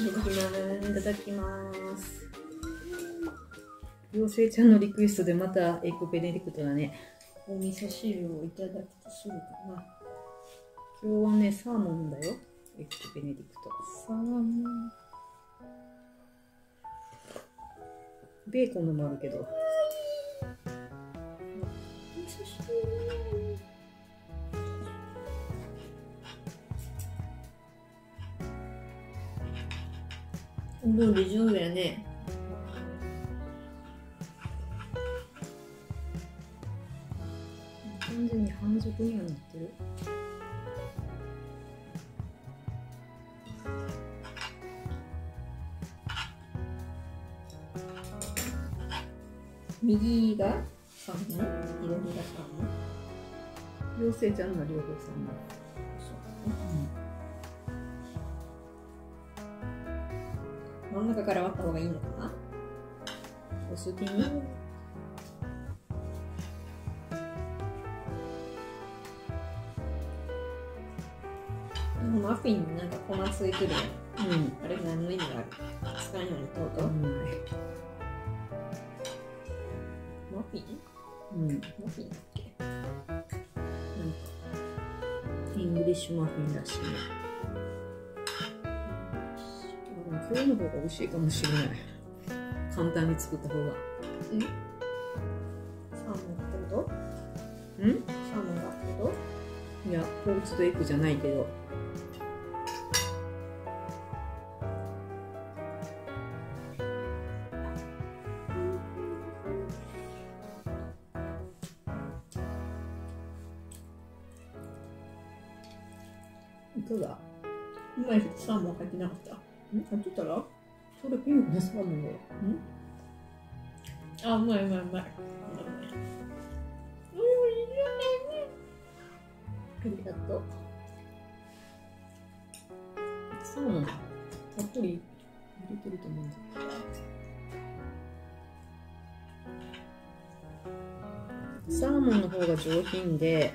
いただきます。妖精ちゃんのリクエストでまたエッグベネディクトだね。お味噌汁をいただくとするかな。今日はね、サーモンだよ。エッグベネディクト。サーモン。ベーコンのもあるけど。味噌汁。お料理上手やね。完全に半熟にはなってる。右がサーモン、左がサーモン。妖精ちゃんの両方サーモン。中から割った方がいいのかな？お好きに？マフィンになんか粉ついてるうん。あれ何の意味がある？使うにとうとう？うん。マフィン？うん。マフィンだっけ？なんか、イングリッシュマフィンらしいね。でも今日の方が美味しいかもしれない。簡単に作った方が。サーモンってことん？サーモンがってこいや、ポーチとエッグじゃないけど。入ってたら？それピンクのサーモンだよ。あ、うまいうまいうまい。うまいありがとう。サーモン、たっぷり入れてると思うんだ。サーモンの方が上品で、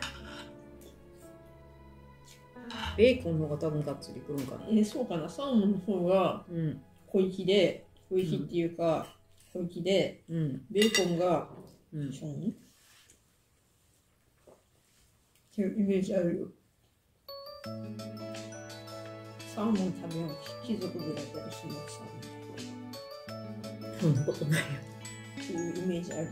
ベーコンの方が多分がっつりくるんかな。えーそうかな、サーモンの方がうん、小粋で、小粋っていうか、小粋で、うん、ベーコンが、うん。ションっていうイメージあるよ。サーモン食べよう貴族ぐらいだとしますサそんなことないよ。っていうイメージあるよ。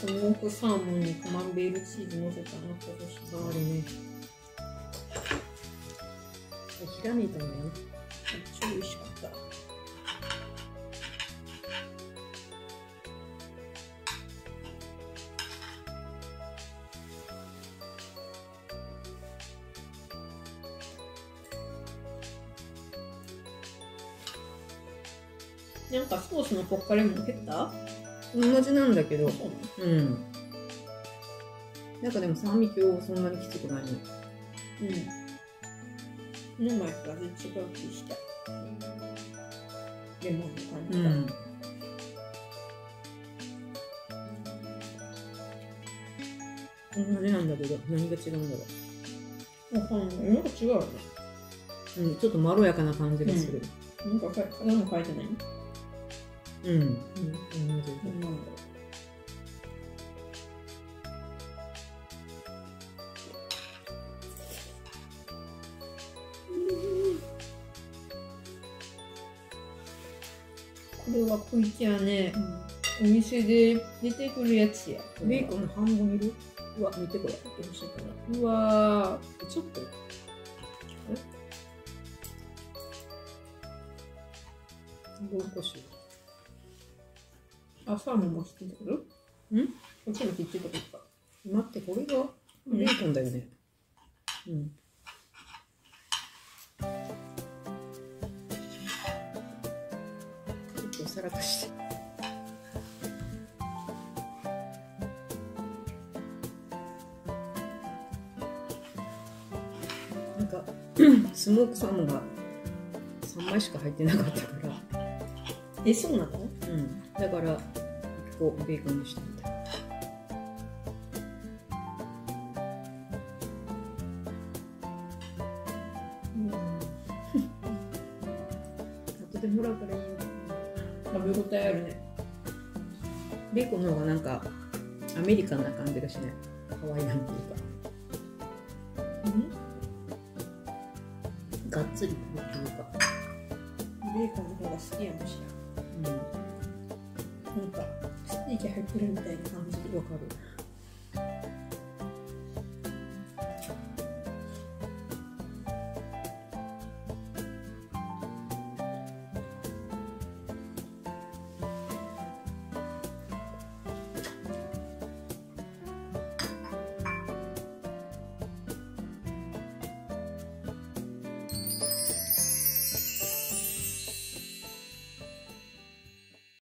スモークサーモンにカマンベールチーズ乗せたら乗ってほしいな。あれね。ひらめいたんだよ。超美味しかった。なんかソースのポッカレモン減った？同じなんだけど、そうん。なんかでも酸味今日そんなにきつくないの。うん。の前と味違う気した。レモンの感じが。うん。同じなんだけど、何が違うんだろわかんない。なんか違うよね。う。うん、ちょっとまろやかな感じがする。なんかか何も書いてない？うん。うん。同じ。なん。だろう。これは小池はね、お店で出てくるやつや。ベーコンの半分いるうわ、見てこれ。どうしようかな。うわちょっと。どうこしよー。あ、サーモンも切ってくるん？こっちも切ってくるか。う。待って、これがベーコンだよね。うん。ちょっとお皿として。なんか、スモークサーモンが3枚しか入ってなかったから、え、そうなの？うん。だから、をベーコンにしてみた。食べ応えあるね。ベーコンの方がなんかアメリカンな感じがしない。ハワイアンいうか。がっつりか。ベーコンの方が好きやもしや。うん。なんか。息入ってるみたいな感じでわかる。